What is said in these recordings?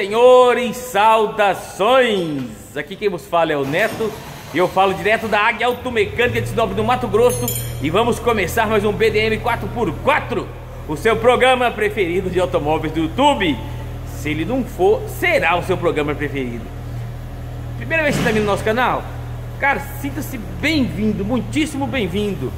Senhores, saudações! Aqui quem vos fala é o Neto e eu falo direto da Águia Automecânica de Sinop do Mato Grosso e vamos começar mais um BDM 4x4, o seu programa preferido de automóveis do YouTube. Se ele não for, será o seu programa preferido. Primeira vez que está vindo no nosso canal? Cara, sinta-se bem-vindo, muitíssimo bem-vindo.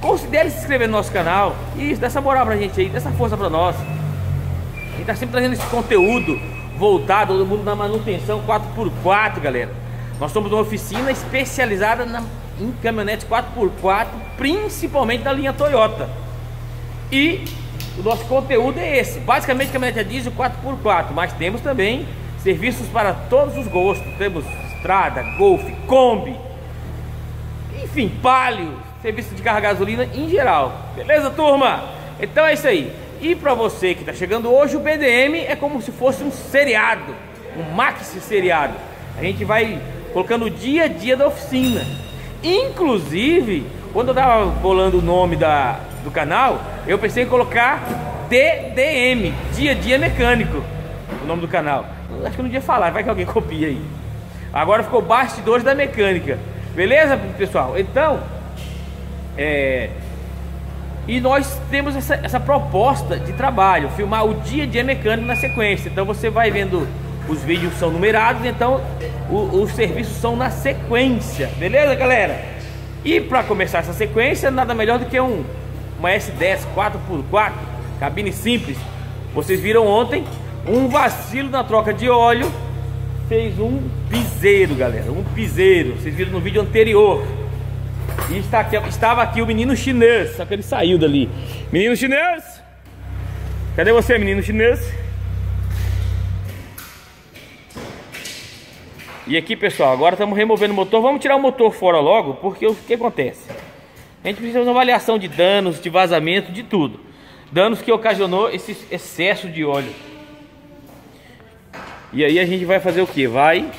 Considere se inscrever no nosso canal e dá essa moral pra gente aí, dá essa força pra nós. A gente tá sempre trazendo esse conteúdo voltado todo mundo na manutenção 4x4, galera. Nós somos uma oficina especializada na, em caminhonetes 4x4, principalmente da linha Toyota. E o nosso conteúdo é esse, basicamente caminhonete a diesel 4x4, mas temos também serviços para todos os gostos. Temos estrada, Golf, Kombi, enfim, Palio, serviço de carga gasolina em geral. Beleza, turma? Então é isso aí. E para você que está chegando hoje, o BDM é como se fosse um seriado, um maxi seriado. A gente vai colocando o dia a dia da oficina. Inclusive, quando eu estava bolando o nome da, do canal, eu pensei em colocar DDM, Dia a Dia Mecânico, o nome do canal. Acho que eu não ia falar, vai que alguém copia aí. Agora ficou Bastidores da Mecânica. Beleza, pessoal? Então, é, e nós temos essa, essa proposta de trabalho, filmar o dia a dia mecânico na sequência. Então você vai vendo, os vídeos são numerados, então o, os serviços são na sequência, beleza, galera? E para começar essa sequência, nada melhor do que um, uma S10 4x4, cabine simples. Vocês viram ontem um vacilo na troca de óleo, fez um piseiro, galera, um piseiro. Vocês viram no vídeo anterior. E está aqui, estava aqui o menino chinês, só que ele saiu dali. Menino chinês! Cadê você, menino chinês? E aqui, pessoal, agora estamos removendo o motor. Vamos tirar o motor fora logo, porque o que acontece? A gente precisa de uma avaliação de danos, de vazamento, de tudo. Danos que ocasionou esse excesso de óleo. E aí a gente vai fazer o que? Vai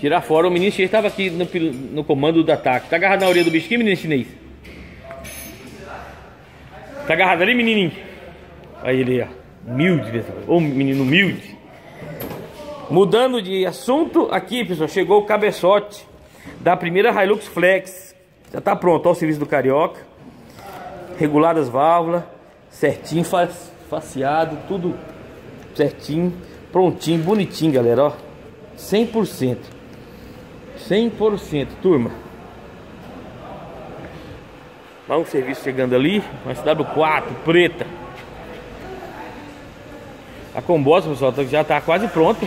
Tirar fora. O menino chinês estava aqui no, no, comando do ataque. Tá agarrado na orelha do bicho aqui, menino chinês? Tá agarrado ali, menininho? Aí ele, ó. Humilde, pessoal. Ô, menino humilde. Mudando de assunto, aqui, pessoal, chegou o cabeçote da primeira Hilux Flex. Já tá pronto, ó, o serviço do Carioca. Reguladas válvulas, certinho, faceado, tudo certinho, prontinho, bonitinho, galera, ó. 100%. 100%, turma. Olha um serviço chegando ali, uma SW4 preta. A combosa, pessoal, tá- já está quase pronta.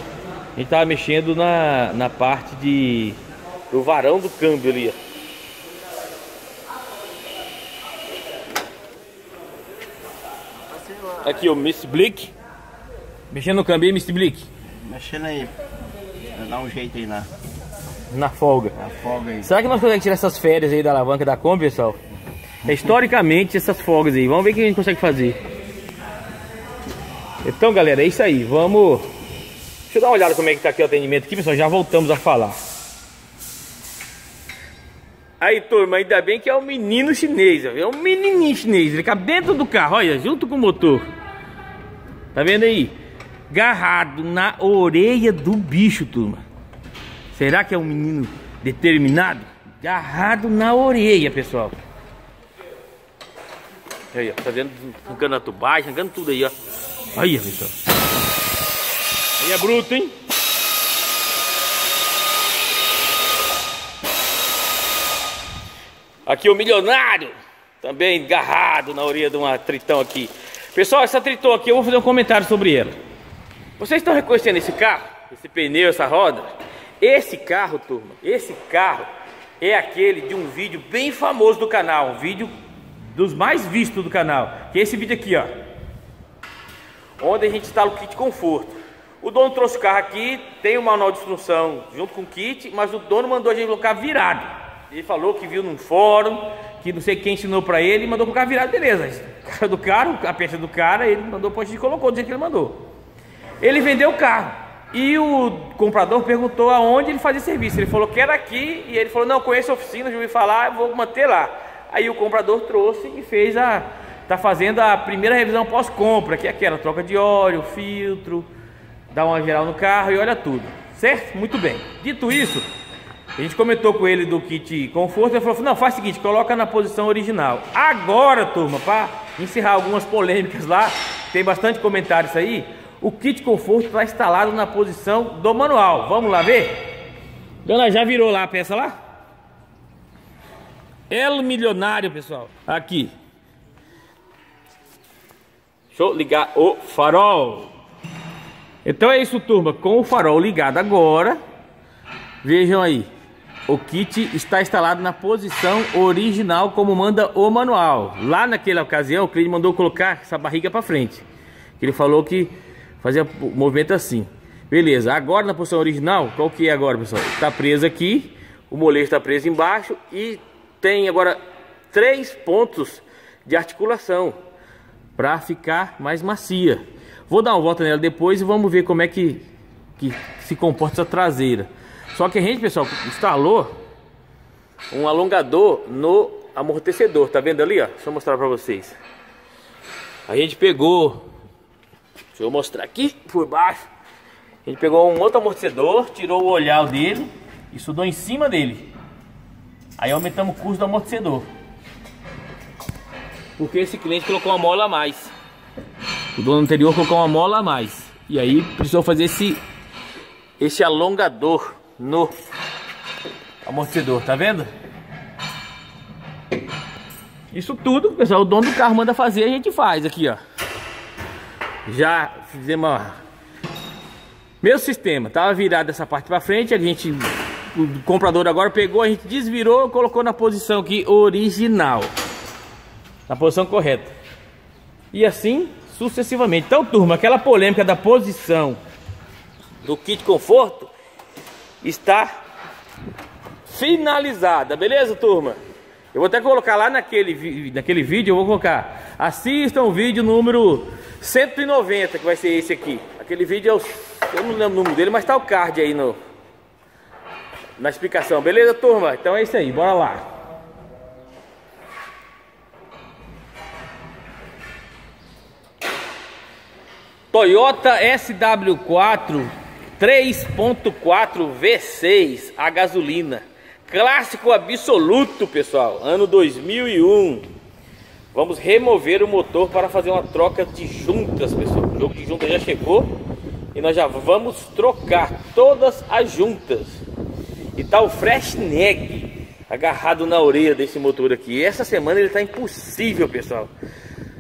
A gente tava mexendo na, na parte de do varão do câmbio ali, ó. Aqui, o Miss Blick. Mexendo no câmbio aí, Miss Blick. Mexendo aí. Dá um jeito aí na, na folga. na folga aí. Será que nós conseguimos tirar essas férias aí da alavanca da Kombi, pessoal? É, historicamente, essas folgas aí. Vamos ver o que a gente consegue fazer. Então, galera, é isso aí. Vamos... Deixa eu dar uma olhada como é que tá aqui o atendimento aqui, pessoal. Já voltamos a falar. Aí, turma, ainda bem que é o menino chinês. ó. É um menininho chinês. Ele cabe dentro do carro, olha, junto com o motor. Tá vendo aí? Garrado na orelha do bicho, turma. Será que é um menino determinado? Garrado na orelha, pessoal. Aí, ó, tá vendo? Arrancando a tubagem, arrancando tudo aí, ó. Aí, pessoal. Aí é bruto, hein? Aqui o milionário, também garrado na orelha de uma tritão aqui. Pessoal, essa tritão aqui, eu vou fazer um comentário sobre ela. Vocês estão reconhecendo esse carro? Esse pneu, essa roda? Esse carro, turma, esse carro é aquele de um vídeo bem famoso do canal, um vídeo dos mais vistos do canal, que é esse vídeo aqui, ó. Onde a gente instala o kit conforto. O dono trouxe o carro aqui, tem o manual de instrução junto com o kit, mas o dono mandou a gente colocar virado. Ele falou que viu num fórum, que não sei quem ensinou pra ele, mandou colocar virado, beleza. Cara do cara, a peça do cara, ele mandou, a gente colocou do jeito que ele mandou. Ele vendeu o carro. E o comprador perguntou aonde ele fazia serviço. Ele falou que era aqui e ele falou: Não, conheço a oficina, já ouvi falar, vou manter lá. Aí o comprador trouxe e fez a, tá fazendo a primeira revisão pós-compra, que é aquela troca de óleo, filtro, dá uma geral no carro e olha tudo. Certo? Muito bem. Dito isso, a gente comentou com ele do kit conforto, ele falou: "Não, faz o seguinte, coloca na posição original". Agora, turma, para encerrar algumas polêmicas lá, tem bastante comentários aí. O kit conforto está instalado na posição do manual. Vamos lá ver? Dona, já virou lá a peça lá? El milionário, pessoal. Aqui. Deixa eu ligar o farol. Então é isso, turma. Com o farol ligado agora, vejam aí. O kit está instalado na posição original como manda o manual. Lá naquela ocasião, o cliente mandou colocar essa barriga para frente. Ele falou que fazia o movimento assim. Beleza, agora na posição original, qual que é agora, pessoal? Está preso aqui, o molejo está preso embaixo e tem agora três pontos de articulação para ficar mais macia. Vou dar uma volta nela depois e vamos ver como é que, que se comporta essa traseira. Só que a gente, pessoal, instalou um alongador no amortecedor. Tá vendo ali, ó? Deixa eu mostrar para vocês. A gente pegou, deixa eu mostrar aqui por baixo. A gente pegou um outro amortecedor, tirou o olhar dele e sudou em cima dele. Aí aumentamos o custo do amortecedor. Porque esse cliente colocou uma mola a mais. O dono anterior colocou uma mola a mais. E aí precisou fazer esse, esse alongador no amortecedor, tá vendo? Isso tudo, pessoal, o dono do carro manda fazer, a gente faz aqui, ó. Já fizemos, ó. Meu sistema, tava virado essa parte para frente, a gente o comprador agora pegou, a gente desvirou, colocou na posição aqui original. Na posição correta. E assim sucessivamente. Então, turma, aquela polêmica da posição do kit conforto está finalizada, beleza, turma? Eu vou até colocar lá naquele, naquele vídeo, eu vou colocar. Assistam o vídeo número 190, que vai ser esse aqui. Aquele vídeo é o, eu não lembro o número dele, mas tá o card aí no na explicação. Beleza, turma? Então é isso aí, bora lá. Toyota SW4 3.4 V6 a gasolina. Clássico absoluto, pessoal. Ano 2001. Vamos remover o motor para fazer uma troca de juntas, pessoal. O jogo de juntas já chegou e nós já vamos trocar todas as juntas. E tá o Fresh Neg agarrado na orelha desse motor aqui. Essa semana ele tá impossível, pessoal.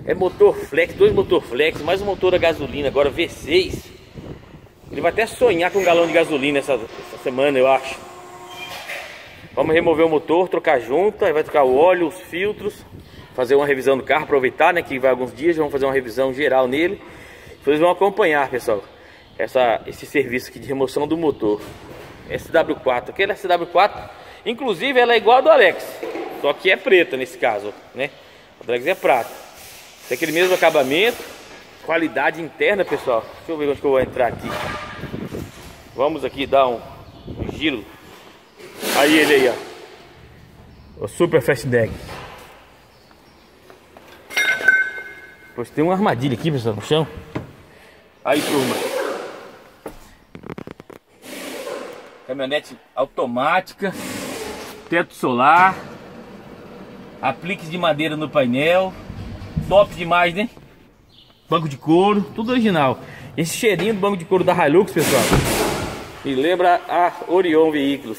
É motor flex, dois motor flex, mais um motor a gasolina, agora V6. Ele vai até sonhar com um galão de gasolina essa, essa semana, eu acho. Vamos remover o motor, trocar junta, vai trocar o óleo, os filtros, fazer uma revisão do carro, aproveitar, né, que vai alguns dias, vamos fazer uma revisão geral nele. Vocês vão acompanhar, pessoal, essa, esse serviço aqui de remoção do motor. SW4, aquele SW4, inclusive ela é igual a do Alex, só que é preta nesse caso, né? O Alex é prata. Tem aquele mesmo acabamento, qualidade interna, pessoal. Deixa eu ver onde que eu vou entrar aqui. Vamos aqui dar um, um giro. Aí ele aí, ó. O Super Fast Deck. Pois tem uma armadilha aqui, pessoal, no chão. Aí, turma. Caminhonete automática. Teto solar. Apliques de madeira no painel. Top demais, né? Banco de couro, tudo original. Esse cheirinho do banco de couro da Hilux, pessoal. E lembra a Orion Veículos.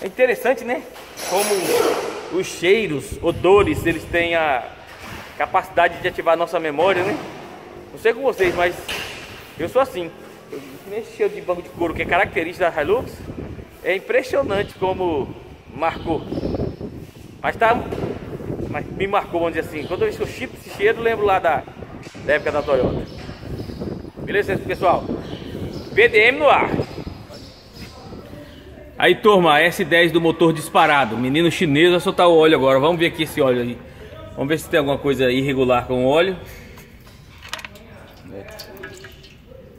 É interessante, né? Como os cheiros, odores, eles têm a capacidade de ativar nossa memória, né? Não sei com vocês, mas eu sou assim. Nesse cheiro de banco de couro que é característico da Hilux, é impressionante como marcou. Mas tá mas me marcou, vamos dizer assim. Quando eu estou chip esse cheiro, lembro lá da, da época da Toyota. Beleza, pessoal? PDM no ar. Aí, turma, S10 do motor disparado. Menino chinês vai soltar o óleo agora. Vamos ver aqui esse óleo aí. Vamos ver se tem alguma coisa irregular com o óleo.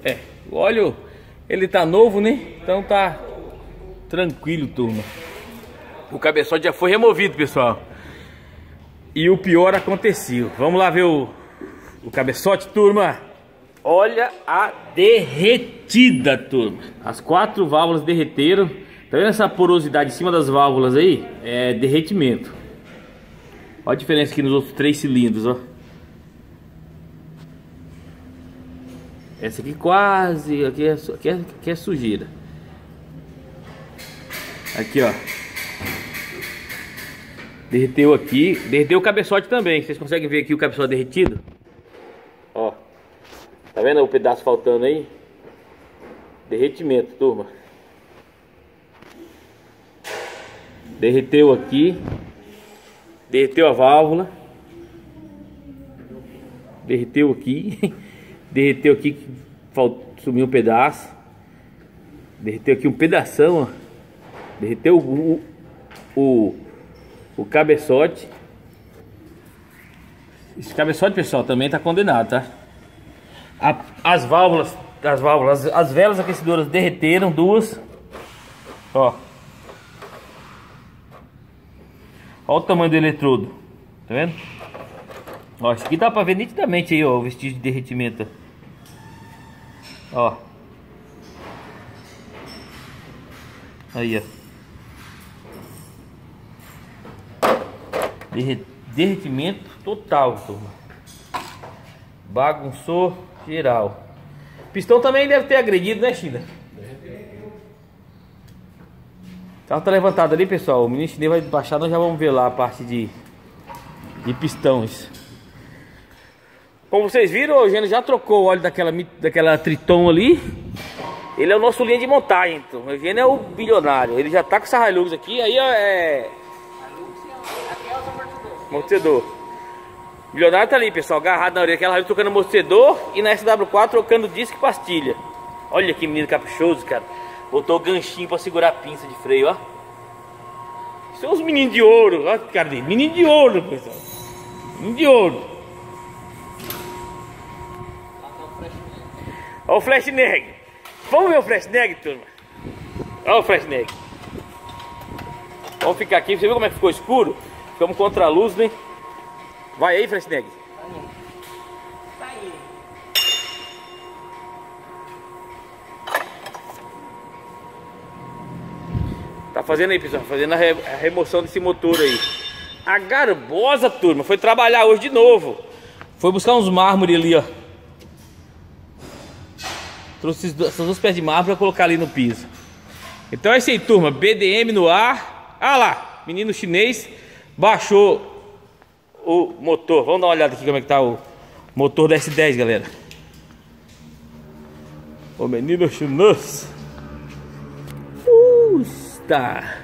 É, o óleo, ele tá novo, né? Então tá tranquilo, turma. O cabeçote já foi removido, pessoal. E o pior aconteceu. Vamos lá ver o, o cabeçote, turma. Olha a derretida, turma. As quatro válvulas derreteram. Tá vendo essa porosidade em cima das válvulas aí? É derretimento. Olha a diferença aqui nos outros três cilindros, ó. Essa aqui quase, aqui é, aqui é, aqui é sujeira. Aqui, ó. Derreteu aqui. Derreteu o cabeçote também. Vocês conseguem ver aqui o cabeçote derretido? Ó. Tá vendo o pedaço faltando aí? Derretimento, turma. Derreteu aqui. Derreteu a válvula. Derreteu aqui. Derreteu aqui, sumiu um pedaço. Derreteu aqui um pedação, ó. Derreteu o, o, o cabeçote. Esse cabeçote, pessoal, também tá condenado, tá? A, as válvulas, as válvulas, as velas aquecedoras derreteram, duas. Ó. Olha o tamanho do eletrodo. Tá vendo? Ó, isso aqui dá pra ver nitidamente aí, ó, o vestígio de derretimento. Ó. Aí, ó. Derretimento total, turma. Bagunçou geral. Pistão também deve ter agredido, né, China? O carro tá levantado ali, pessoal. O menino chinês vai baixar, nós já vamos ver lá a parte de, de pistões. Como vocês viram, o Eugênio já trocou o óleo daquela, daquela Triton ali. Ele é o nosso linha de montagem, então. O Eugênio é o bilionário. Ele já tá com essa Hilux aqui, aí é... Amortecedor. O bilionário tá ali, pessoal, agarrado na orelha. Aquela Hilux trocando amortecedor e na SW4 trocando disco e pastilha. Olha que menino caprichoso, cara. Botou ganchinho pra segurar a pinça de freio, ó. São os meninos de ouro. Olha cara dele. Menino de ouro, pessoal. Menino de ouro. Olha o Flash Neg. Vamos ver o Flash Neg, turma. Olha o Flash Neg. Vamos ficar aqui. Você viu como é que ficou escuro? Ficamos contra a luz, né? Vai aí, Flash Neg. Tá fazendo aí, pessoal, fazendo a, re a, remoção desse motor aí. A garbosa, turma, foi trabalhar hoje de novo. Foi buscar uns mármore ali, ó. Trouxe essas duas pés de mármore para colocar ali no piso. Então é isso aí, turma. BDM no ar. Ah lá, menino chinês baixou o motor. Vamos dar uma olhada aqui como é que tá o motor da S10, galera. O menino chinês. Usta.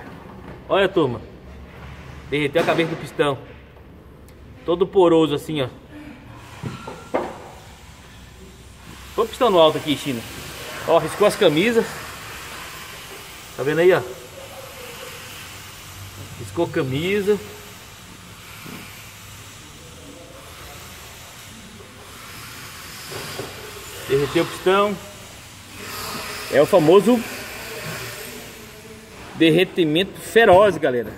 Olha, turma. Derreteu a cabeça do pistão. Todo poroso assim, ó. Põe o pistão no alto aqui, China. Ó, riscou as camisas. Tá vendo aí, ó? Riscou camisa. Derreteu o pistão. É o famoso derretimento feroz, galera.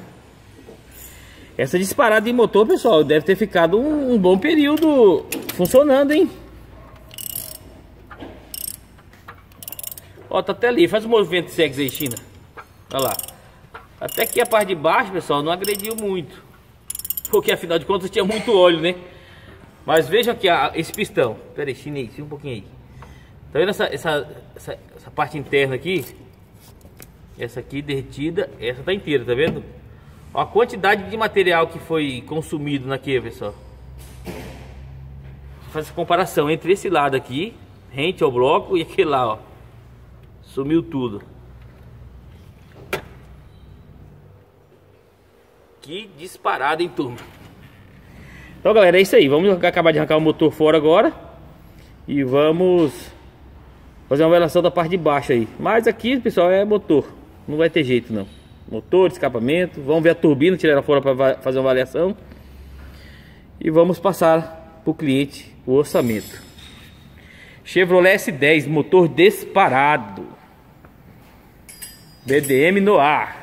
Essa disparada de motor, pessoal, deve ter ficado um, um bom período funcionando, hein? Ó, tá até ali. Faz o movimento sexy aí, China. Olha lá. Até que a parte de baixo, pessoal, não agrediu muito. Porque afinal de contas tinha muito óleo, né? Mas veja aqui a, esse pistão. Pera aí, chinês, um pouquinho aí. Tá vendo essa, essa, essa, essa, parte interna aqui? Essa aqui derretida, essa tá inteira, tá vendo? Ó, a quantidade de material que foi consumido naqui, pessoal. Faz essa comparação entre esse lado aqui, rente ao bloco, e aquele lá, ó. Sumiu tudo. Que disparada, hein, turma? Então, galera, é isso aí. Vamos acabar de arrancar o motor fora agora. E vamos fazer uma avaliação da parte de baixo aí. Mas aqui, pessoal, é motor. Não vai ter jeito, não. Motor, escapamento. Vamos ver a turbina, tirar ela fora para fazer uma avaliação. E vamos passar para o cliente o orçamento. Chevrolet S10, motor disparado. BDM no ar.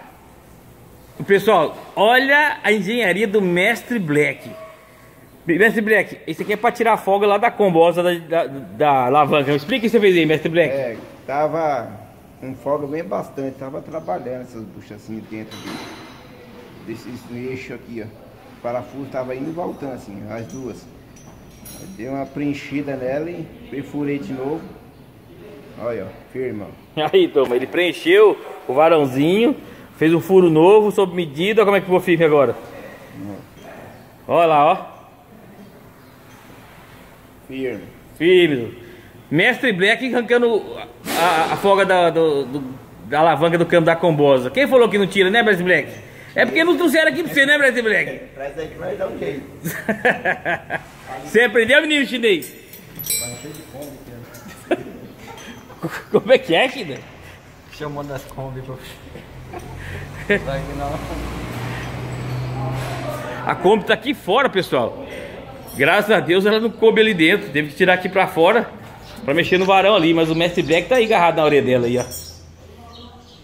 Pessoal, olha a engenharia do Mestre Black. Mestre Black, esse aqui é para tirar a folga lá da combosa da, da, da alavanca. Explica o que você fez aí, Mestre Black. É, tava com folga bem bastante, tava trabalhando essas buchas assim dentro de, desse eixo aqui, ó. O parafuso tava indo e voltando assim, as duas. Dei uma preenchida nela e perfurei de novo. Olha, ó, firme, ó. Aí, toma, ele preencheu o varãozinho, fez um furo novo, sob medida. Olha como é que ficou firme agora. Olha lá, ó. Firme. Firme. Mestre Black arrancando a, a folga da, do, do, da alavanca do câmbio da combosa. Quem falou que não tira, né, Mestre Black? É porque não trouxeram aqui pra você, né, Mestre Black? Traz aí que vai dar um jeito. Você aprendeu, menino chinês? Como é que é, Kida? Chamando as Kombi pra... A Kombi tá aqui fora, pessoal. Graças a Deus ela não coube ali dentro. Teve que tirar aqui pra fora pra mexer no varão ali. Mas o Mestre Black tá aí agarrado na orelha dela aí, ó.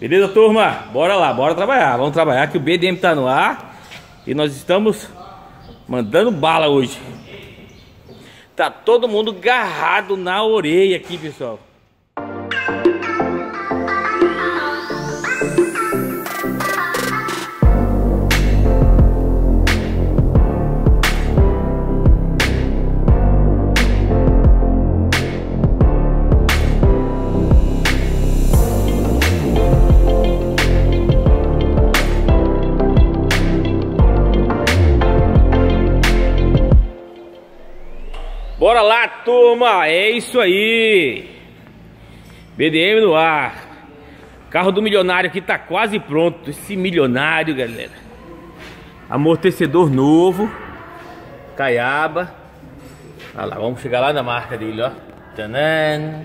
Beleza, turma? Bora lá, bora trabalhar. Vamos trabalhar que o BDM tá no ar. E nós estamos mandando bala hoje. Tá todo mundo agarrado na orelha aqui, pessoal. Lá, turma! É isso aí! BDM no ar. Carro do milionário aqui tá quase pronto. Esse milionário, galera. Amortecedor novo. Caiaba. Olha lá, vamos chegar lá na marca dele, ó. Tanan.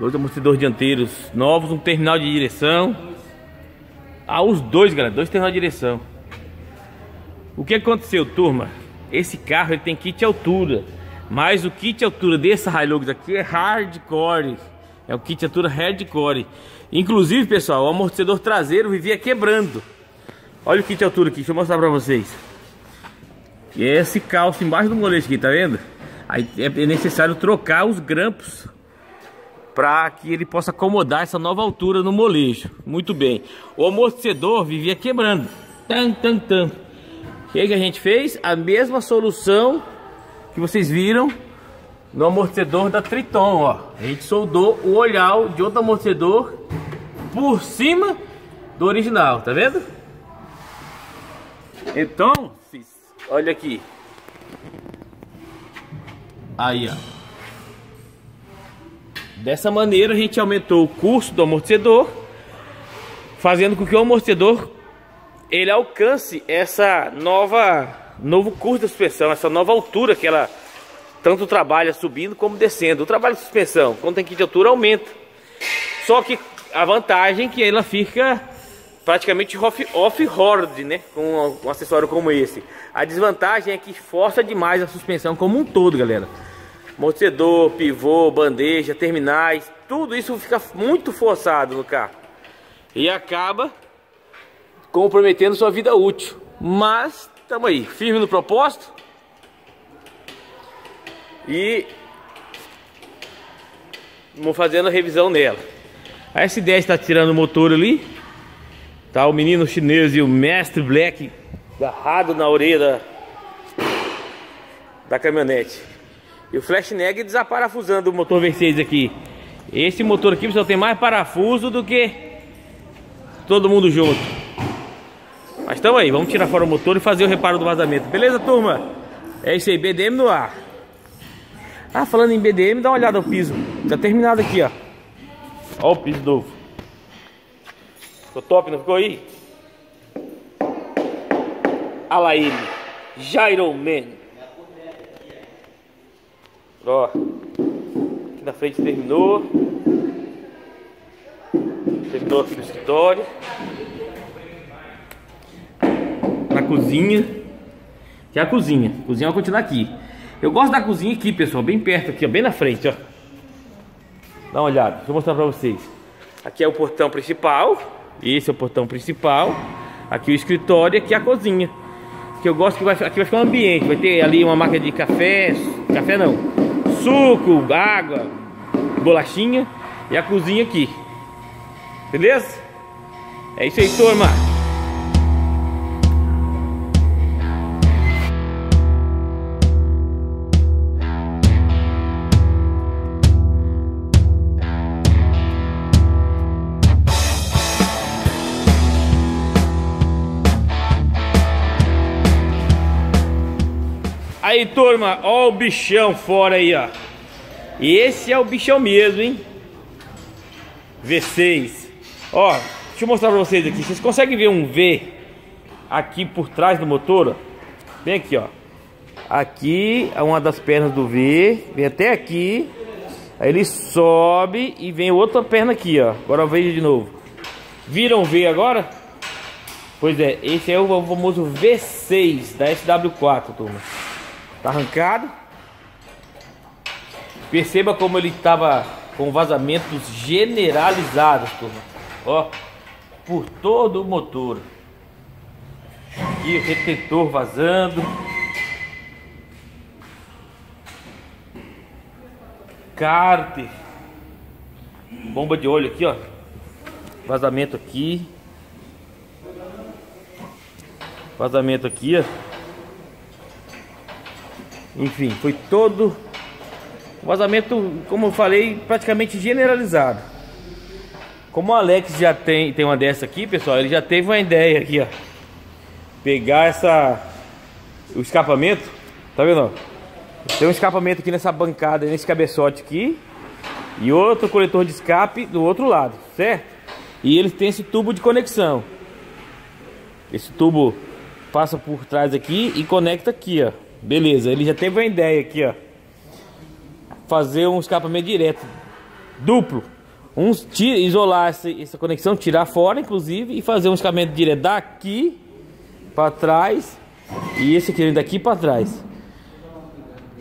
Dois amortecedores dianteiros novos, um terminal de direção. Ah, os dois, galera. Dois terminal de direção. O que aconteceu, turma? Esse carro ele tem kit altura. Mas o kit altura desse Hilux aqui é hardcore. É o kit altura hardcore. Inclusive, pessoal, o amortecedor traseiro vivia quebrando. Olha o kit altura aqui, deixa eu mostrar pra vocês. E é esse calço embaixo do molete aqui, tá vendo? Aí é necessário trocar os grampos para que ele possa acomodar essa nova altura no molejo. Muito bem. O amortecedor vivia quebrando. Tan, tan, tan. O que, que a gente fez? A mesma solução que vocês viram no amortecedor da Triton, ó. A gente soldou o olhar de outro amortecedor por cima do original, tá vendo? Então, olha aqui. Aí, ó. Dessa maneira a gente aumentou o custo do amortecedor, fazendo com que o amortecedor ele alcance essa nova novo curso da suspensão, essa nova altura que ela tanto trabalha subindo como descendo. O trabalho de suspensão, quando tem que de altura, aumenta. Só que a vantagem é que ela fica praticamente off-road, né? Com um acessório como esse. A desvantagem é que força demais a suspensão como um todo, galera. Amortecedor, pivô, bandeja, terminais, tudo isso fica muito forçado no carro. E acaba comprometendo sua vida útil. Mas estamos aí, firme no propósito. E vamos fazendo a revisão nela. A S10 está tirando o motor ali. Tá o menino chinês e o mestre Black agarrado na orelha da, da caminhonete. E o Flash Neg desaparafusando o motor V6 aqui. Esse motor aqui só tem mais parafuso do que todo mundo junto. Mas estamos aí, vamos tirar fora o motor e fazer o reparo do vazamento. Beleza, turma? É isso aí, BDM no ar. Ah, falando em BDM, dá uma olhada no piso. Tá terminado aqui, ó. Ó o piso novo. Ficou top, não ficou aí? Ele. Gyro Man. Ó. Aqui na frente terminou. Terminou aqui no escritório na cozinha. Que é a cozinha. A cozinha vai continuar aqui. Eu gosto da cozinha aqui, pessoal, bem perto aqui, ó, bem na frente, ó. Dá uma olhada, deixa eu mostrar pra vocês. Aqui é o portão principal. Esse é o portão principal. Aqui o escritório e aqui a cozinha. Que eu gosto que vai, aqui vai ficar um ambiente. Vai ter ali uma máquina de café. Café não. Suco, água, bolachinha. E a cozinha aqui. Beleza? É isso aí, turma. Turma, ó o bichão fora aí, ó. Esse é o bichão mesmo, hein? V6. Ó, deixa eu mostrar pra vocês aqui. Vocês conseguem ver um V aqui por trás do motor, ó? Bem aqui, ó. Aqui é uma das pernas do V. Vem até aqui. Aí ele sobe e vem outra perna aqui, ó. Agora veja de novo. Viram V agora? Pois é, esse é o famoso V6 da SW4, turma. Tá arrancado. Perceba como ele estava com vazamentos generalizados, turma. Ó, por todo o motor. Aqui retentor vazando. Cárter. Bomba de óleo aqui, ó. Vazamento aqui. Vazamento aqui, ó. Enfim, foi todo vazamento, como eu falei, praticamente generalizado. Como o Alex já tem, tem uma dessa aqui, pessoal, ele já teve uma ideia aqui, ó. Pegar essa o escapamento, tá vendo? Tem um escapamento aqui nessa bancada, nesse cabeçote aqui, e outro coletor de escape do outro lado, certo? E ele tem esse tubo de conexão. Esse tubo passa por trás aqui e conecta aqui, ó. Beleza, ele já teve uma ideia aqui, ó. Fazer um escapamento direto, duplo. Um, tira, isolar essa, essa conexão, tirar fora, inclusive, e fazer um escapamento direto daqui para trás e esse aqui daqui para trás.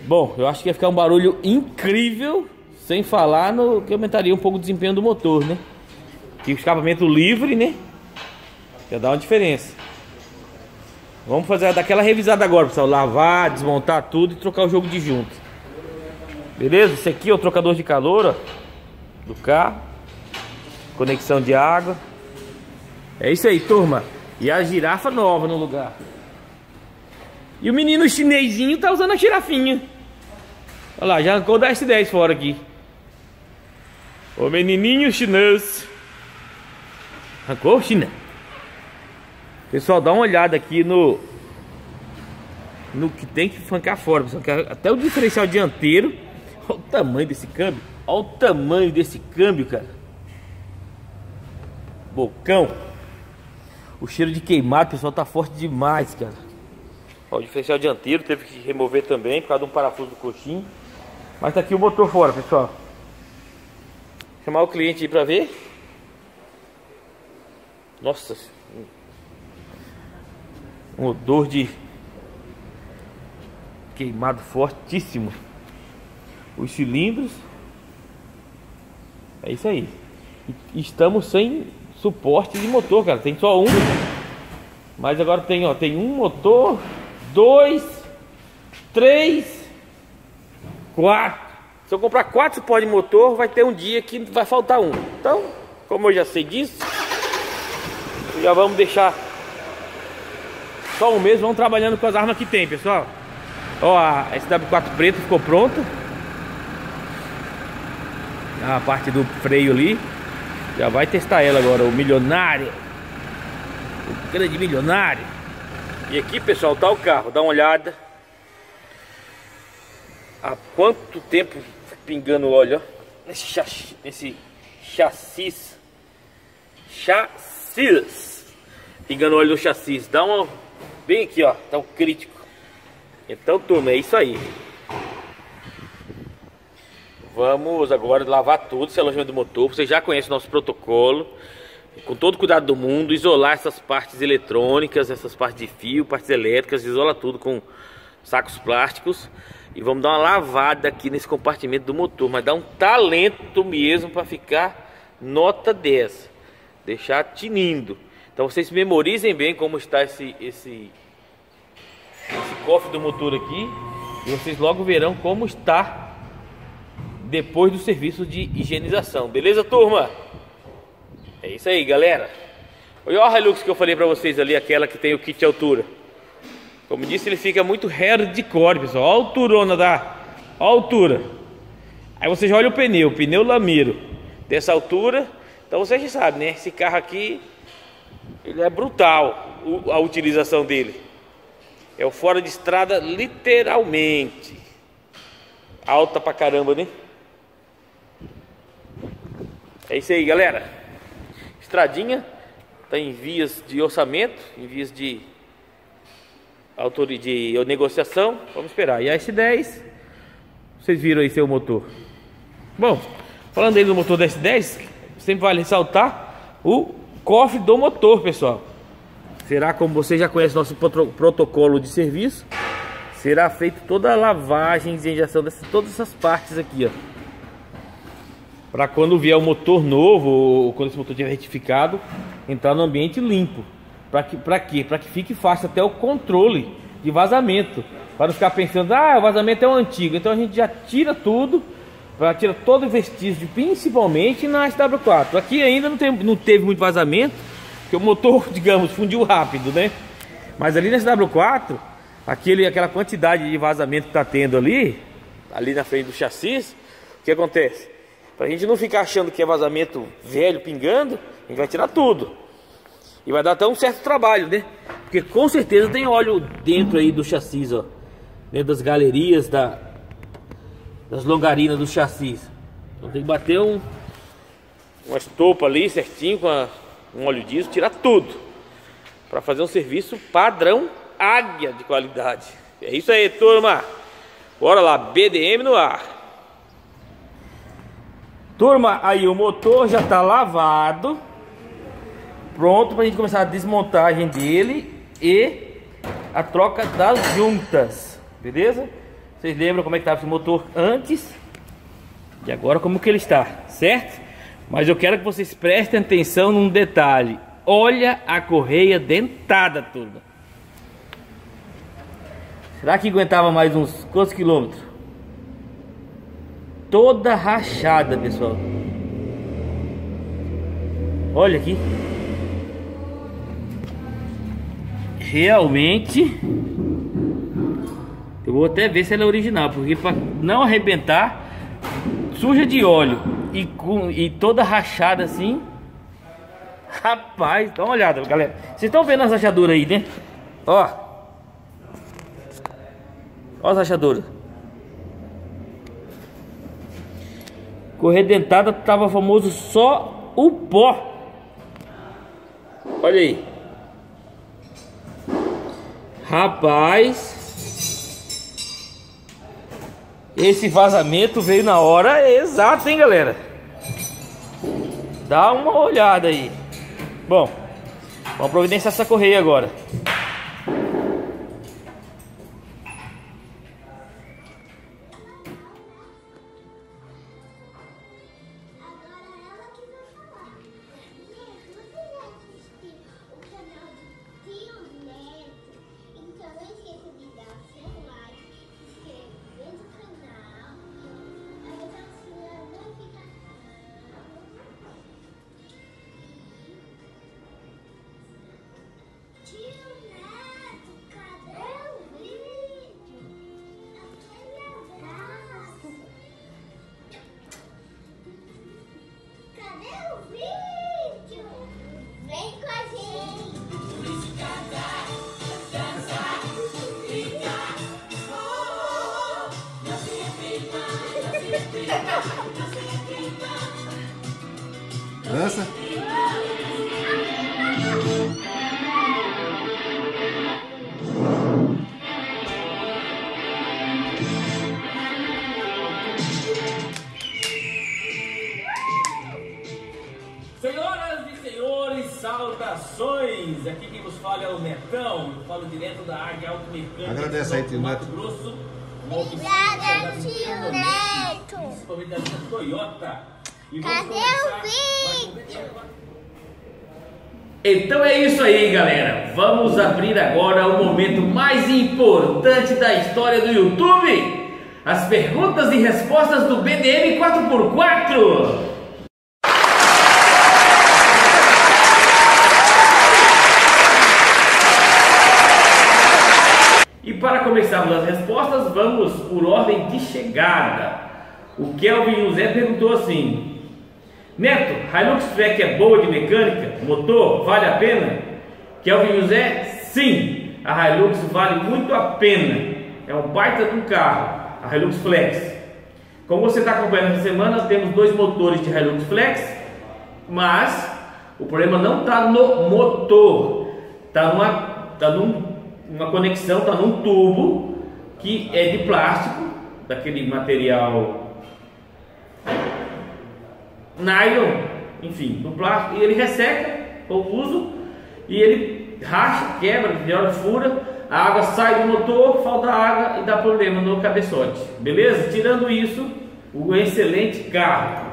Bom, eu acho que ia ficar um barulho incrível, sem falar no que aumentaria um pouco o desempenho do motor, né? Que o escapamento livre, né? Já dá uma diferença. Vamos fazer daquela revisada agora, pessoal. Lavar, desmontar tudo e trocar o jogo de junto. Beleza? Esse aqui é o trocador de calor, ó, do carro. Conexão de água. É isso aí, turma. E a girafa nova no lugar. E o menino chinesinho tá usando a girafinha. Olha lá, já arrancou o S10 fora aqui. O menininho chinês. Arrancou, China? Pessoal, dá uma olhada aqui no no que tem que francar fora, pessoal. Até o diferencial dianteiro. Olha o tamanho desse câmbio. Olha o tamanho desse câmbio, cara. Bocão. O cheiro de queimado, pessoal, tá forte demais, cara. O diferencial dianteiro teve que remover também por causa de um parafuso do coxinho. Mas tá aqui o motor fora, pessoal. Chamar o cliente aí pra ver. Nossa, um odor de queimado fortíssimo. Os cilindros. É isso aí. Estamos sem suporte de motor, cara. Tem só um. Mas agora tem, ó, tem um motor, dois, três, quatro. Se eu comprar quatro suportes de motor, vai ter um dia que vai faltar um. Então, como eu já sei disso, já vamos deixar só um mês, vamos trabalhando com as armas que tem, pessoal. Ó, a SW4 preto ficou pronto. A parte do freio ali. Já vai testar ela agora, o milionário. O grande milionário. E aqui, pessoal, tá o carro. Dá uma olhada. Há quanto tempo pingando óleo, ó. Nesse chassi. Nesse chassis. Chassis. Pingando óleo no chassis. Dá uma Bem aqui, ó, tá o crítico. Então, turma, é isso aí. Vamos agora lavar tudo, esse alojamento do motor. Você já conhece o nosso protocolo. Com todo cuidado do mundo, isolar essas partes eletrônicas, essas partes de fio, partes elétricas, isola tudo com sacos plásticos. E vamos dar uma lavada aqui nesse compartimento do motor. Mas dá um talento mesmo para ficar nota 10. Deixar tinindo. Então vocês memorizem bem como está esse, esse, esse cofre do motor aqui. E vocês logo verão como está depois do serviço de higienização. Beleza, turma? É isso aí, galera. Olha a Hilux que eu falei para vocês ali, aquela que tem o kit altura. Como disse, ele fica muito hardcore, pessoal. Olha a alturona da... Olha a altura. Aí você já olha o pneu, o pneu lameiro. Dessa altura. Então você já sabe, né? Esse carro aqui, ele é brutal, a utilização dele. É o fora de estrada literalmente. Alta pra caramba, né? É isso aí, galera. Estradinha está em vias de orçamento, em vias de autoria de negociação. Vamos esperar. E a S10, vocês viram aí seu motor. Bom, falando aí do motor da S10, sempre vale ressaltar o cofre do motor, pessoal. Será como você já conhece nosso protocolo de serviço, será feito toda a lavagem de injeção dessas todas essas partes aqui, ó para quando vier o motor novo ou quando esse motor tiver retificado, entrar no ambiente limpo. Para que, para quê? Para que fique fácil até o controle de vazamento. Para não ficar pensando, ah, o vazamento é o antigo. Então a gente já tira tudo, para tirar todo o vestígio, principalmente na SW4. Aqui ainda não, tem, não teve muito vazamento, porque o motor, digamos, fundiu rápido, né? Mas ali na SW4, aquele, aquela quantidade de vazamento que está tendo ali, ali na frente do chassi, o que acontece? Pra gente não ficar achando que é vazamento velho pingando, a gente vai tirar tudo. E vai dar até um certo trabalho, né? Porque com certeza tem óleo dentro aí do chassi, ó. Dentro das galerias, da, das longarinas do chassi. Então tem que bater um, uma estopa ali certinho com a, um óleo diesel, tirar tudo. Para fazer um serviço padrão águia de qualidade. É isso aí, turma. Bora lá, BDM no ar. Turma, aí o motor já está lavado. Pronto para a gente começar a desmontagem dele e a troca das juntas. Beleza? Vocês lembram como é que estava esse motor antes? E agora como que ele está, certo? Mas eu quero que vocês prestem atenção num detalhe. Olha a correia dentada, turma. Será que aguentava mais uns quantos quilômetros? toda rachada, pessoal. Olha aqui. Realmente Eu vou até ver se ela é original Porque para não arrebentar Suja de óleo e, com, e toda rachada assim Rapaz, dá uma olhada galera Vocês estão vendo as rachaduras aí, né? Ó Ó as rachaduras Corredentada tava famoso só o pó. Olha aí. Rapaz. Esse vazamento veio na hora exata, hein, galera? Dá uma olhada aí. Bom, vamos providenciar essa correia agora. Vamos abrir agora o momento mais importante da história do YouTube. As perguntas e respostas do BDM 4x4. E para começarmos as respostas, vamos por ordem de chegada. O Kelvin José perguntou assim: Neto, Hilux Track é boa de mecânica? Motor, vale a pena? Kelvin José, sim, a Hilux vale muito a pena. É um baita um carro, a Hilux Flex. Como você está acompanhando essa semana, temos dois motores de Hilux Flex, mas o problema não está no motor, está numa, tá num uma conexão, está num tubo que é de plástico, daquele material nylon, enfim, do plástico, e ele resseca o uso e ele racha, quebra, hora fura, a água sai do motor, falta água e dá problema no cabeçote, beleza? Tirando isso, o excelente carro.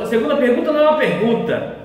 A segunda pergunta não é uma pergunta,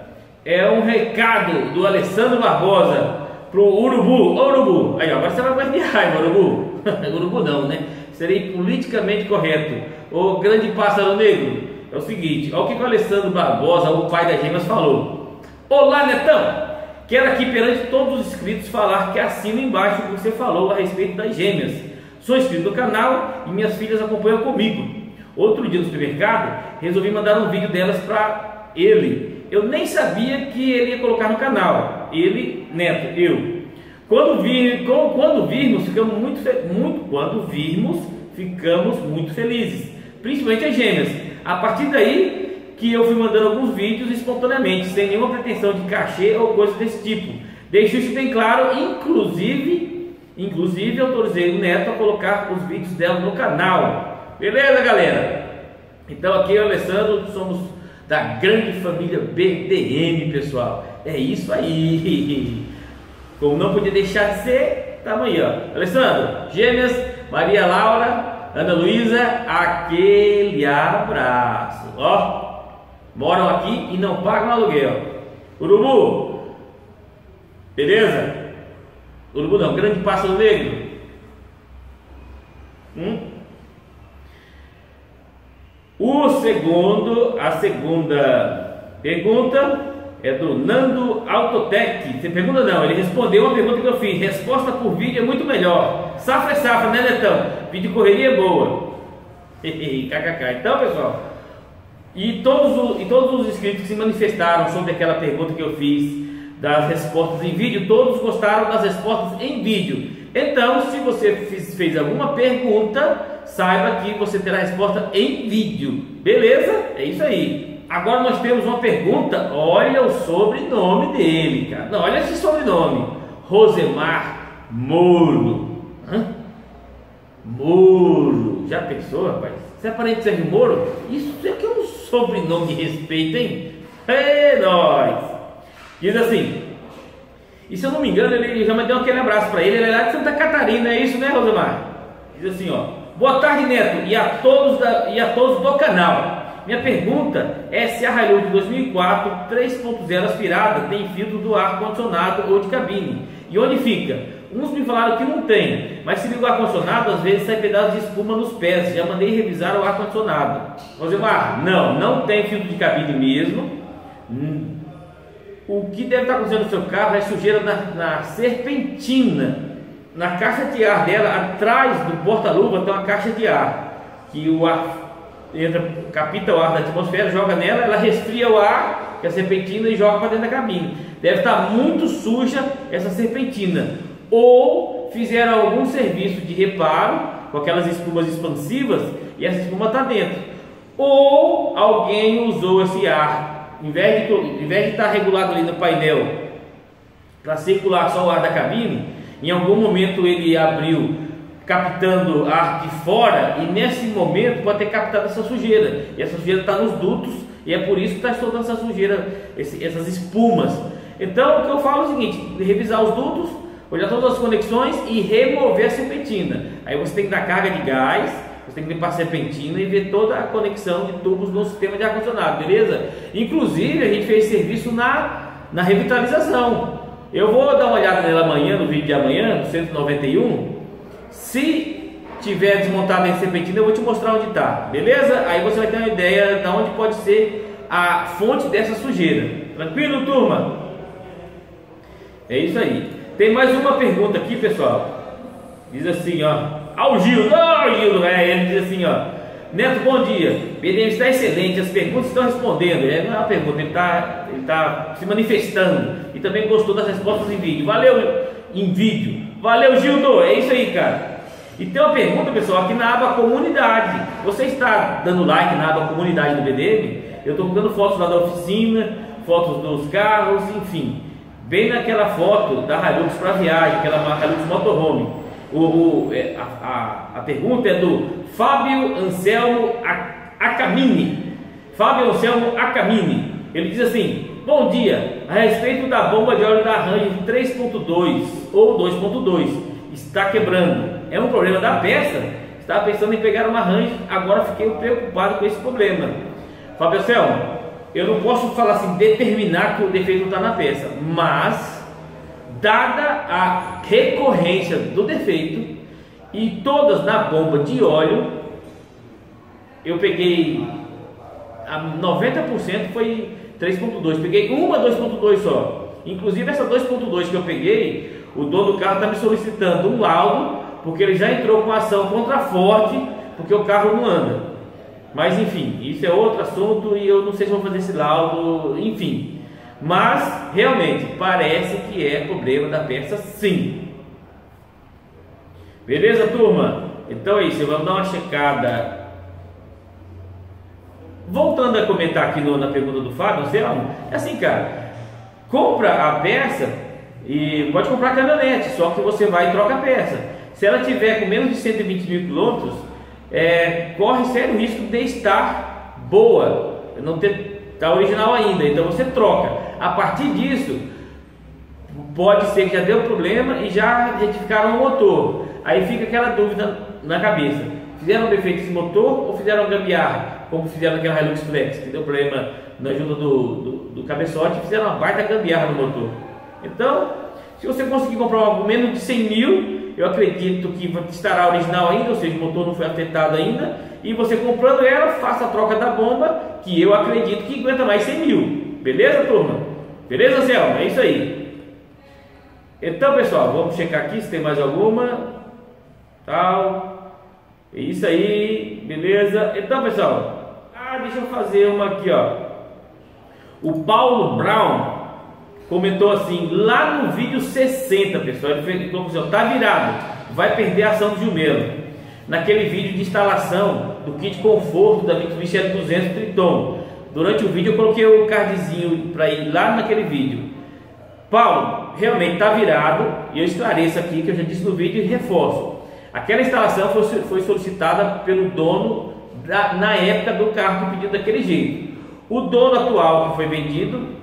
é um recado do Alessandro Barbosa pro urubu, Ô, urubu, aí ó, agora você vai de raiva, urubu, urubu não, né? Serei politicamente correto. O grande pássaro negro, é o seguinte, olha o que o Alessandro Barbosa, o pai das gêmeas, falou. Olá, Netão! Quero aqui perante todos os inscritos falar que assino embaixo o que você falou a respeito das gêmeas. Sou inscrito no canal e minhas filhas acompanham comigo. Outro dia no supermercado, resolvi mandar um vídeo delas para ele. Eu nem sabia que ele ia colocar no canal. Ele, Neto, eu. Quando, vir, quando virmos, ficamos muito, muito, quando virmos, ficamos muito felizes. Principalmente as gêmeas. A partir daí que eu fui mandando alguns vídeos espontaneamente, sem nenhuma pretensão de cachê ou coisa desse tipo. Deixo isso bem claro, inclusive, inclusive autorizei o Neto a colocar os vídeos dela no canal. Beleza, galera? Então aqui e o Alessandro somos da grande família BDM, pessoal. É isso aí. Como não podia deixar de ser, tá amanhã. Alessandro, Gêmeas, Maria Laura, Ana Luísa, aquele abraço. Ó, moram aqui e não pagam aluguel. Urubu, beleza? Urubu não, grande pássaro negro. Hum? O segundo, a segunda pergunta é do Nando Autotech. Você pergunta não, ele respondeu uma pergunta que eu fiz. Resposta por vídeo é muito melhor. Safra é safra, né, Netão? Vídeo correria é boa. KKK. Então, pessoal, e todos, os, e todos os inscritos que se manifestaram sobre aquela pergunta que eu fiz das respostas em vídeo, todos gostaram das respostas em vídeo. Então, se você fez, fez alguma pergunta, saiba que você terá a resposta em vídeo. Beleza? É isso aí. Agora nós temos uma pergunta. Olha o sobrenome dele, cara. Não, olha esse sobrenome. Rosemar Moro. Hã? Moro. Já pensou, rapaz? Você é parente de Sérgio Moro? Isso aqui é um sobrenome de respeito, hein? É nóis! Diz assim. E se eu não me engano, ele já mandou aquele abraço para ele. Ele é lá de Santa Catarina, é isso, né, Rosemar? Diz assim, ó. Boa tarde, Neto, e a todos, da, e a todos do canal. Minha pergunta é se a Hilux de 2004 3.0 aspirada tem filtro do ar condicionado ou de cabine. E onde fica? Uns me falaram que não tem, mas se liga o ar condicionado, às vezes sai pedaço de espuma nos pés. Já mandei revisar o ar condicionado. Rosemar, não, não tem filtro de cabine mesmo. Hum. O que deve estar acontecendo no seu carro é sujeira na, na serpentina na caixa de ar dela, atrás do porta-luva, tem uma caixa de ar, que o ar entra, capta o ar da atmosfera, joga nela, ela resfria o ar, que é a serpentina, e joga para dentro da cabine. Deve estar muito suja essa serpentina. Ou fizeram algum serviço de reparo com aquelas espumas expansivas e essa espuma está dentro. Ou alguém usou esse ar, em vez de, em vez de estar regulado ali no painel para circular só o ar da cabine, em algum momento ele abriu captando ar de fora e nesse momento pode ter captado essa sujeira. E essa sujeira está nos dutos e é por isso que está soltando essa sujeira, esse, essas espumas. Então o que eu falo é o seguinte: revisar os dutos, olhar todas as conexões e remover a serpentina. Aí você tem que dar carga de gás, você tem que limpar a serpentina e ver toda a conexão de tubos no sistema de ar-condicionado, beleza? Inclusive a gente fez serviço na na revitalização. Eu vou dar uma olhada nela amanhã, no vídeo de amanhã, no 191. Se tiver desmontado esse serpentina, eu vou te mostrar onde está, beleza? Aí você vai ter uma ideia de onde pode ser a fonte dessa sujeira. Tranquilo, turma? É isso aí. Tem mais uma pergunta aqui, pessoal. Diz assim, ó. Ao Gildo, oh, Gildo, é, ele diz assim, ó. Neto, bom dia. BDM está excelente, as perguntas estão respondendo. É, não é uma pergunta, ele está ele tá se manifestando. E também gostou das respostas em vídeo. Valeu em vídeo. Valeu, Gildo. É isso aí, cara. E tem uma pergunta, pessoal, aqui na aba comunidade. Você está dando like na aba comunidade do BDM? Eu estou dando fotos lá da oficina, fotos dos carros, enfim. Bem naquela foto da Hilux para viagem, aquela Hilux Motorhome. O, o, é, a, a, a, pergunta é do Fábio Anselmo Acamini. Fábio Anselmo Acamini. Ele diz assim: Bom dia, a respeito da bomba de óleo da Ranger 3.2 ou 2.2, está quebrando. É um problema da peça? Estava pensando em pegar uma Ranger, agora fiquei preocupado com esse problema. Fábio Anselmo, eu não posso falar assim, determinar que o defeito está na peça, mas dada a recorrência do defeito e todas na bomba de óleo, eu peguei a 90% foi 3.2, peguei uma 2.2 só. Inclusive essa 2.2 que eu peguei, o dono do carro está me solicitando um laudo, porque ele já entrou com ação contra a Ford, porque o carro não anda. Mas enfim, isso é outro assunto e eu não sei se vou fazer esse laudo, enfim. Mas realmente parece que é problema da peça sim. Beleza, turma? Então é isso, vamos dar uma checada. Voltando a comentar aqui no, na pergunta do Fábio, Anselmo, é assim, cara, compra a peça e pode comprar a caminhonete, só que você vai e troca a peça. Se ela tiver com menos de 120 mil quilômetros, é, corre sério risco de estar boa, não ter tá original ainda. Então você troca. A partir disso, pode ser que já deu problema e já retificaram o motor. Aí fica aquela dúvida na cabeça: fizeram defeito esse motor ou fizeram gambiarra, como fizeram aquela Hilux Flex, que deu problema na ajuda do, do, do cabeçote, fizeram uma baita gambiarra no motor. Então, se você conseguir comprar algo menos de 100 mil, eu acredito que estará original ainda, ou seja, o motor não foi afetado ainda. E você comprando ela, faça a troca da bomba, que eu acredito que aguenta mais 100 mil. Beleza, turma? Beleza, Zelma? É isso aí. Então, pessoal, vamos checar aqui se tem mais alguma. Tal. É isso aí, beleza? Então, pessoal, ah, deixa eu fazer uma aqui, ó. O Paulo Brown comentou assim, lá no vídeo 60, pessoal, ele fez conclusão, tá virado, vai perder a ação do Gilmelo. Naquele vídeo de instalação do kit conforto da Mitsubishi L200 Triton. Durante o vídeo eu coloquei o cardzinho para ir lá naquele vídeo. Paulo, realmente está virado e eu esclareço aqui que eu já disse no vídeo e reforço. Aquela instalação foi, foi solicitada pelo dono da, na época do carro que pediu daquele jeito. O dono atual que foi vendido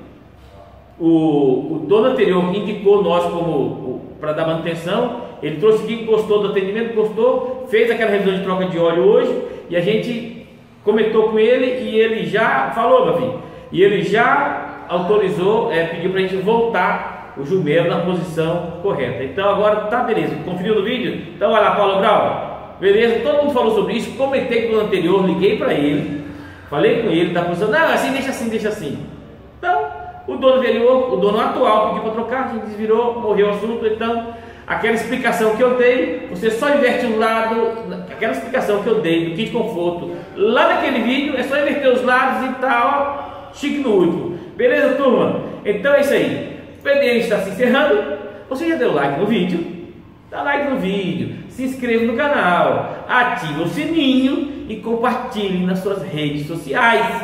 o, o dono anterior indicou nós como para dar manutenção, ele trouxe aqui, gostou do atendimento, gostou, fez aquela revisão de troca de óleo hoje e a gente comentou com ele e ele já falou, meu filho, e ele já autorizou, é, pediu para a gente voltar o Jumelo na posição correta. Então agora tá beleza, conferiu no vídeo? Então vai lá, Paulo Brau. Beleza, todo mundo falou sobre isso, comentei com o anterior, liguei para ele, falei com ele, tá posição, não, assim, deixa assim, deixa assim. Então, o dono anterior, o dono atual pediu para trocar, a gente desvirou, morreu o assunto, então aquela explicação que eu dei, você só inverte o lado, aquela explicação que eu dei do kit conforto, lá naquele vídeo, é só inverter os lados e tal, chique no último. Beleza, turma? Então é isso aí. O PDN está se encerrando. Você já deu like no vídeo? Dá like no vídeo, se inscreva no canal, ative o sininho e compartilhe nas suas redes sociais.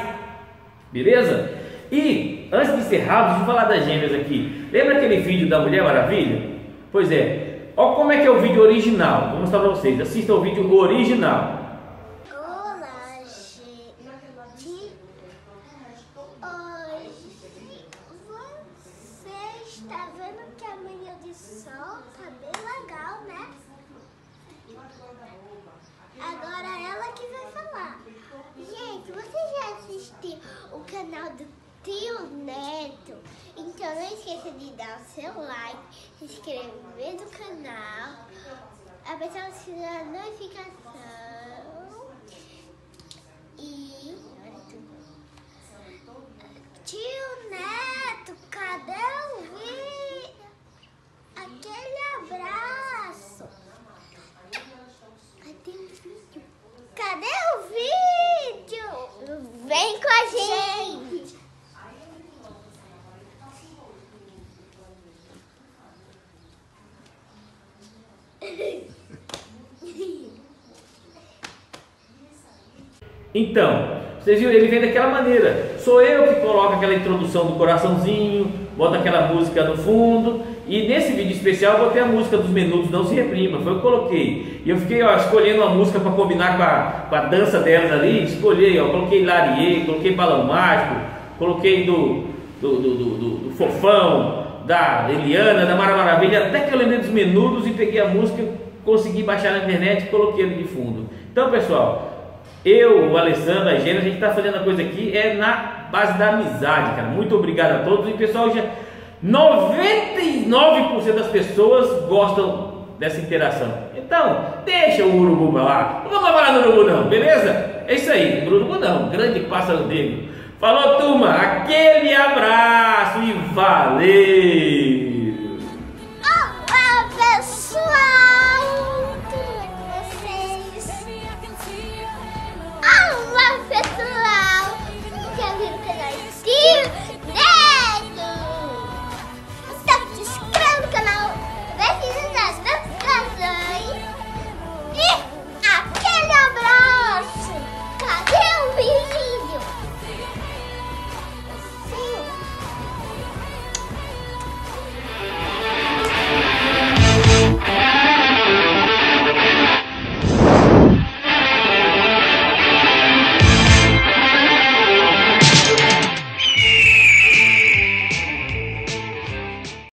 Beleza? E, antes de encerrar, deixa eu falar das gêmeas aqui. Lembra aquele vídeo da Mulher Maravilha? Pois é, olha como é que é o vídeo original. Vou mostrar para vocês. Assista o vídeo original. Olá, gente. Hoje você está vendo que amanhã de sol tá bem legal, né? Agora ela que vai falar. Gente, você já assistiu o canal do tio Neto. Então não esqueça de dar o seu like, se inscrever no canal, apertar o sininho da notificação e. Tio Neto, cadê o vídeo? Aquele abraço. Cadê o vídeo? Cadê o vídeo? Vem com a gente. Então, vocês viram, ele vem daquela maneira. Sou eu que coloco aquela introdução do coraçãozinho, boto aquela música no fundo. E nesse vídeo especial eu botei a música dos Menudos Não Se Reprima, foi o que coloquei. E eu fiquei ó, escolhendo uma música para combinar com a, com a dança delas ali. Escolhi, ó, coloquei Larie, coloquei Balão Mágico, coloquei do, do, do, do, do Fofão, da Eliana, da Mara Maravilha. Até que eu lembrei dos Menudos e peguei a música, consegui baixar na internet e coloquei ele de fundo. Então, pessoal, eu, o Alessandro, a Gênia, a gente está fazendo a coisa aqui é na base da amizade, cara. Muito obrigado a todos. E pessoal, já 99% das pessoas gostam dessa interação. Então, deixa o urubu pra lá. Não vamos falar no urubu não, beleza? É isso aí, urubu não, grande pássaro negro. Falou, turma, aquele abraço e valeu!